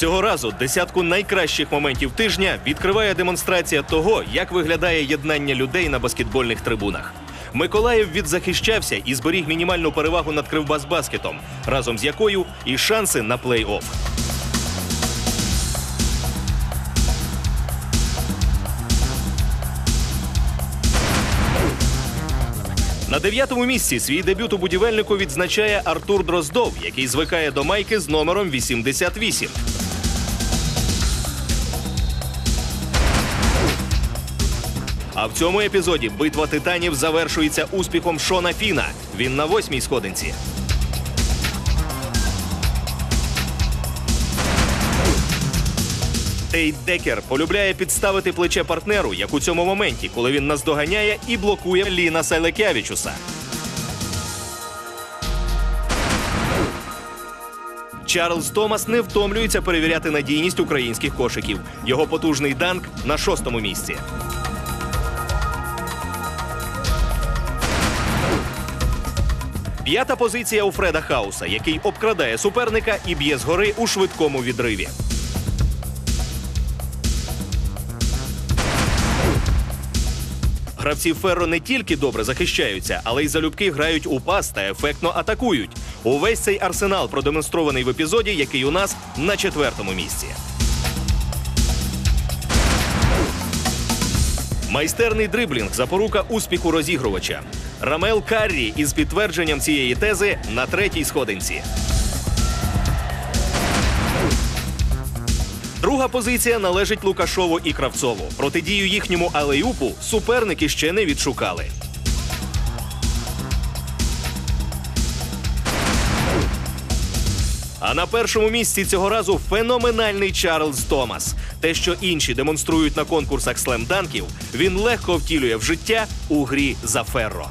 Цього разу десятку найкращих моментів тижня відкриває демонстрація того, як виглядає єднання людей на баскетбольних трибунах. Миколаїв відзахищався і зберіг мінімальну перевагу над Кривбасбаскетом, разом з якою і шанси на плей-офф. На дев'ятому місці свій дебют у будівельнику відзначає Артур Дроздов, який звикає до майки з номером 88. А в цьому епізоді битва титанів завершується успіхом Шона Фіна. Він на восьмій сходинці. Тейт Декер полюбляє підставити плече партнеру, як у цьому моменті, коли він наздоганяє і блокує Ліна Сайлекявічуса. Чарльз Томас не втомлюється перевіряти надійність українських кошиків. Його потужний данк на шостому місці. П'ята позиція у Фреда Хауса, який обкрадає суперника і б'є згори у швидкому відриві. Гравці Ферро не тільки добре захищаються, але й залюбки грають у пас та ефектно атакують. Увесь цей арсенал продемонстрований в епізоді, який у нас на четвертому місці. Майстерний дриблінг запорука успіху розігрувача. Рамел Каррі із підтвердженням цієї тези на третій сходинці. Друга позиція належить Лукашову і Кравцову. Протидію їхньому алеюпу суперники ще не відшукали. А на першому місці цього разу феноменальний Чарльз Томас. Те, що інші демонструють на конкурсах слемданків, він легко втілює в життя у грі за ферро.